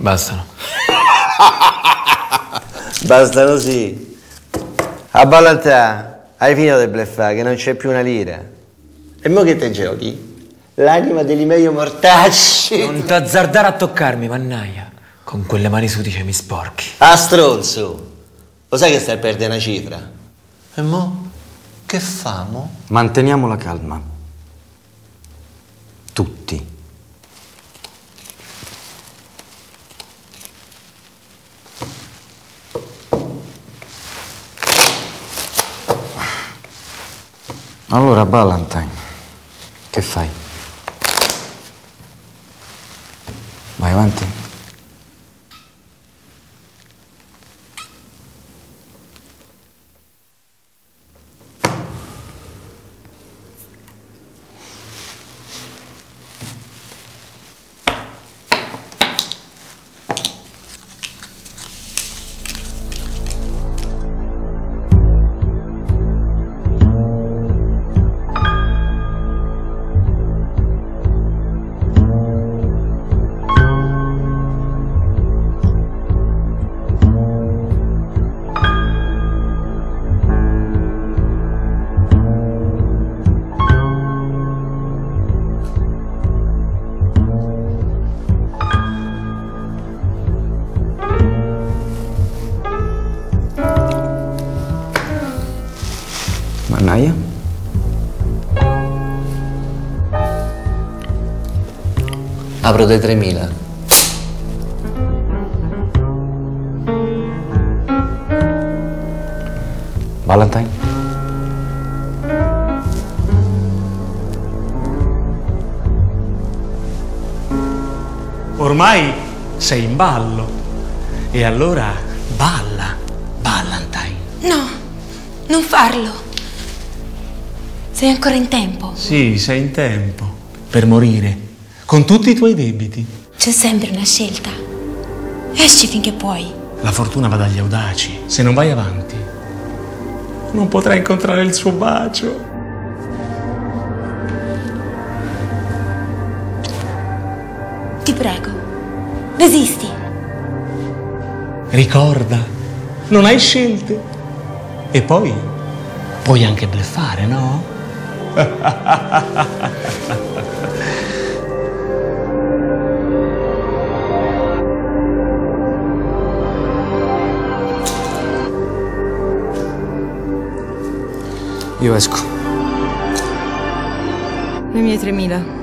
Bastano. Bastano sì. A ballantà, hai finito di bleffare che non c'è più una lira. E mo che te giochi? L'anima degli meglio mortacci. Non t'azzardare a toccarmi, mannaia. Con quelle mani sudice mi sporchi. Ah, stronzo! Lo sai che stai a perdere una cifra? E mo? Che famo? Manteniamo la calma. Tutti. Allora, Valentine, che fai? Vai avanti. Mannaia? Apro dei 3000. Valentine? Ormai sei in ballo. E allora balla, Valentine. No, non farlo. Sei ancora in tempo. Sì, sei in tempo per morire, con tutti i tuoi debiti. C'è sempre una scelta. Esci finché puoi. La fortuna va dagli audaci. Se non vai avanti, non potrai incontrare il suo bacio. Ti prego. Resisti. Ricorda, non hai scelte. E poi puoi anche bleffare, no? Io esco. Le mie 3000.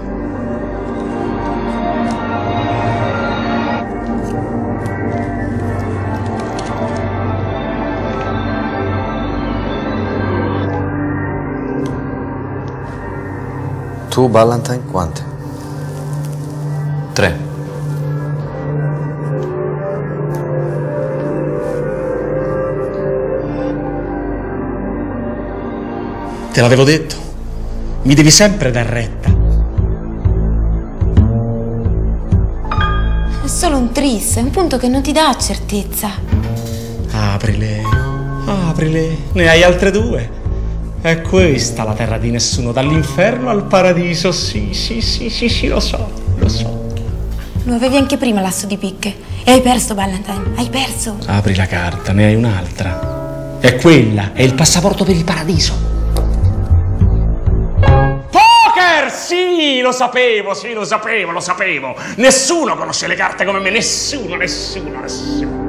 Tu, Valentine, quante? Tre. Te l'avevo detto. Mi devi sempre dar retta. È solo un tris, è un punto che non ti dà certezza. Aprile, aprile, ne hai altre due. È questa la terra di nessuno, dall'inferno al paradiso. Sì, sì, sì, sì, sì, lo so, lo so. Lo avevi anche prima l'asso di picche. E hai perso, Valentine. Hai perso. Apri la carta, ne hai un'altra. È quella, è il passaporto per il paradiso. Poker! Sì, lo sapevo, sì, lo sapevo, lo sapevo. Nessuno conosce le carte come me, nessuno, nessuno, nessuno.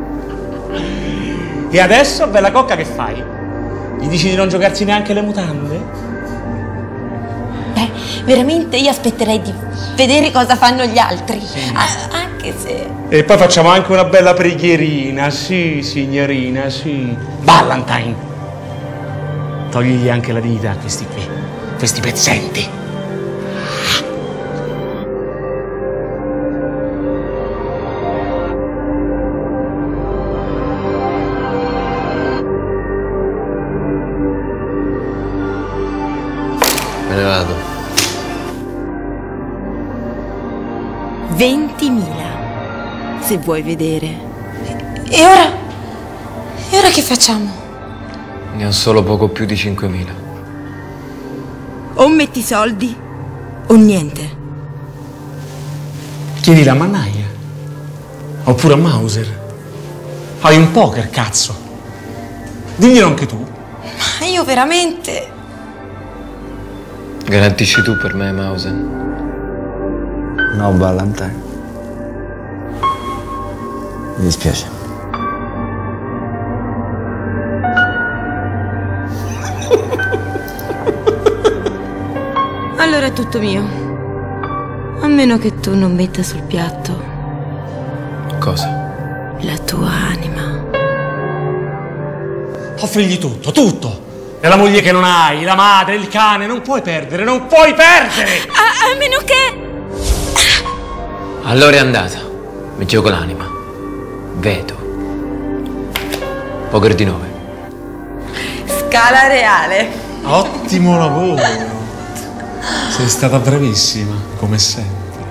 E adesso, bella cocca, che fai? Gli dici di non giocarsi neanche le mutande? Beh, veramente io aspetterei di vedere cosa fanno gli altri. A- anche se. E poi facciamo anche una bella preghierina, sì, signorina, sì. Valentine! Togligli anche la dita a questi qui, questi pezzenti. Se vuoi vedere. E ora? E ora che facciamo? Ne ho solo poco più di 5.000. O metti soldi o niente. Chiedi la mannaia. Oppure a Mauser. Fai un poker, cazzo. Diglielo anche tu. Ma io veramente. Garantisci tu per me, Mausen? No, Valentine. Mi dispiace. Allora è tutto mio. A meno che tu non metta sul piatto Cosa? la tua anima. Offrigli tutto, tutto. E la moglie che non hai, la madre, il cane, non puoi perdere, non puoi perdere! A, a meno che. Allora è andata. Mi gioco l'anima. Vedo. Poker di nove. Scala reale. Ottimo lavoro! Sei stata bravissima, come sempre.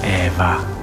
Eva.